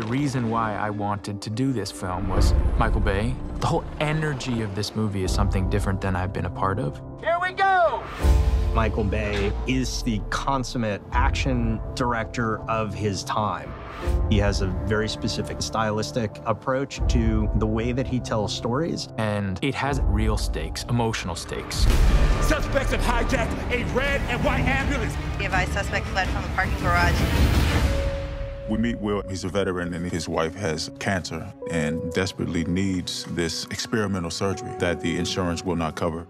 The reason why I wanted to do this film was Michael Bay. The whole energy of this movie is something different than I've been a part of. Here we go! Michael Bay is the consummate action director of his time. He has a very specific stylistic approach to the way that he tells stories. And it has real stakes, emotional stakes. Suspects have hijacked a red and white ambulance. The advised suspect fled from the parking garage. We meet Will. He's a veteran, and his wife has cancer and desperately needs this experimental surgery that the insurance will not cover.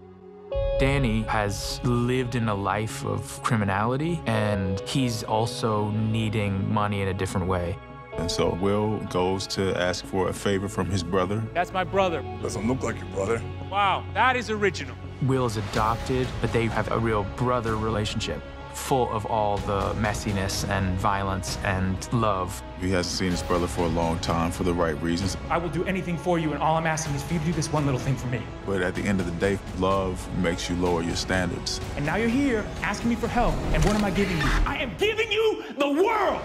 Danny has lived in a life of criminality, and he's also needing money in a different way. And so Will goes to ask for a favor from his brother. That's my brother. Doesn't look like your brother. Wow, that is original. Will is adopted, but they have a real brother relationship full of all the messiness and violence and love. He hasn't seen his brother for a long time for the right reasons. I will do anything for you, and all I'm asking is for you to do this one little thing for me. But at the end of the day, love makes you lower your standards. And now you're here asking me for help, and what am I giving you? I am giving you the world!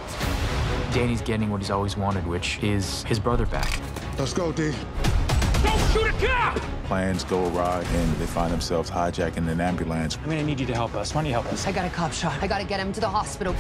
Danny's getting what he's always wanted, which is his brother back. Let's go, D. Don't shoot a cop! Plans go awry, and they find themselves hijacking an ambulance. I'm gonna need you to help us. Why don't you help us? I got a cop shot. I gotta get him to the hospital.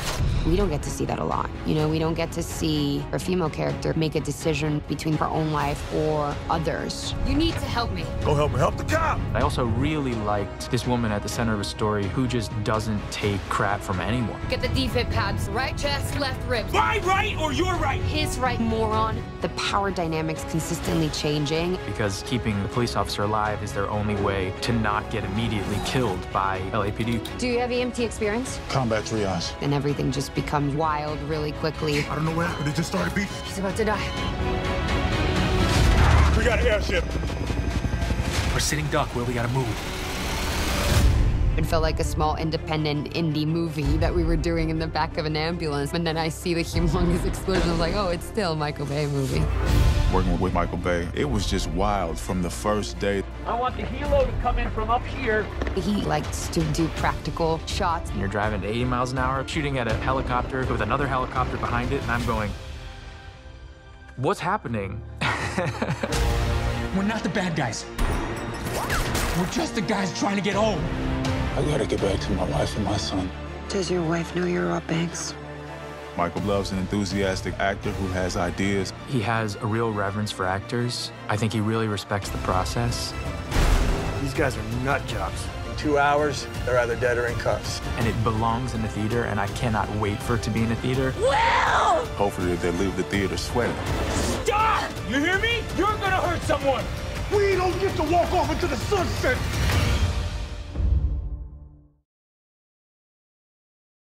We don't get to see that a lot. You know, we don't get to see a female character make a decision between her own life or others. You need to help me. Go help me help the cop. I also really liked this woman at the center of a story who just doesn't take crap from anyone. Get the defib pads. Right chest, left ribs. My right or your right? His right, moron. The power dynamics consistently changing. Because keeping the police officer alive is their only way to not get immediately killed by LAPD. Do you have EMT experience? Combat triage. And everything just becomes wild really quickly. I don't know what happened. It just started beating. He's about to die. We got an airship. We're sitting duck, Will. We gotta move. It felt like a small independent indie movie that we were doing in the back of an ambulance. And then I see the humongous explosion. I was like, oh, it's still a Michael Bay movie. Working with Michael Bay, it was just wild from the first day. I want the helo to come in from up here. He likes to do practical shots. And you're driving at 80 miles an hour, shooting at a helicopter with another helicopter behind it, and I'm going, what's happening? We're not the bad guys. We're just the guys trying to get home. I gotta get back to my wife and my son. Does your wife know you're Rob Banks? Michael loves an enthusiastic actor who has ideas. He has a real reverence for actors. I think he really respects the process. These guys are nut jobs. In two hours, they're either dead or in cuffs. And it belongs in the theater, and I cannot wait for it to be in the theater. Will! Hopefully, they leave the theater sweating. Stop! You hear me? You're gonna hurt someone. We don't get to walk off into the sunset.